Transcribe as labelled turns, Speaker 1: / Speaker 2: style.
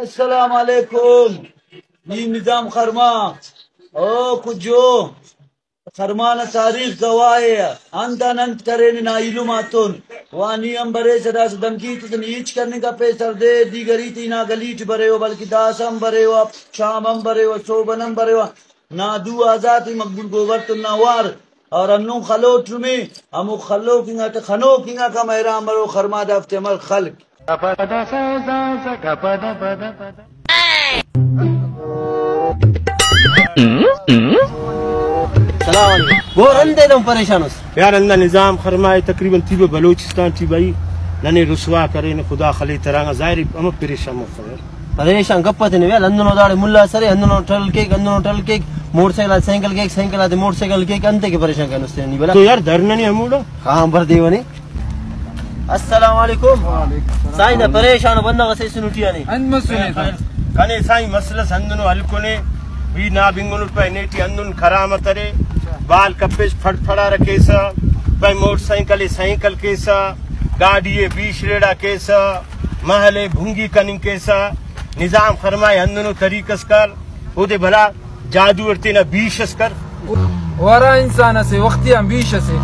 Speaker 1: السلام علیکم نیم نظام خرما او کجو خرمان تاریخ گواہے اندن انت کرین نائلوماتون وانی امبرے صدا صدم کی تن ایچ کرنے کا پیسر دے دیگری تینا گلیٹ برے ہو بلکہ داس ہم برے ہو شام ہم برے ہو شوبن ہم برے ہو نادو آزاد مقبول گوبر تن نوار اور انو خلو ٹرمی امو خلو کنگا تخنو کنگا کا مہرام برو خرما دفتے مر خلق కపద స కపద పద పద
Speaker 2: سلام ګورم دې دم پریشان اوس یار الله نظام خرمای تقریبا تیبه
Speaker 3: بلوچستان تیبای لنی رسوا کرین خدا خلی ترانګه ظاهر ام پریشان مو خبر پریشان غپت نه ویل اندنو داړي مولا سره اندنو ټل کې اندنو ټل کې موټر سایکل سایکل کې سایکل د موټر سایکل کې انته کې پریشان کنه ستنی بلا تو یار
Speaker 4: درنه نه هموړو خام پر دیونه
Speaker 3: अस्सलाम वालेकुम साईं न परेशान बंदा कसे सुनुटिया ने अंद
Speaker 2: मसले कने साईं मसला संदनु हल कोने वी ना बिंगनु पे नेटी अंदुन खराम तरे बाल कपेस फड़फड़ा रखेसा पे मोटरसाइकिल साइकिल केसा गाड़ी ये बीच रेड़ा केसा महले भुंगी कनिंग केसा निजाम फरमाए अंदनु तरीकस कर ओदे भला जादू अरते ना बीशस कर
Speaker 1: वरा इंसान से वक्तियां बीश से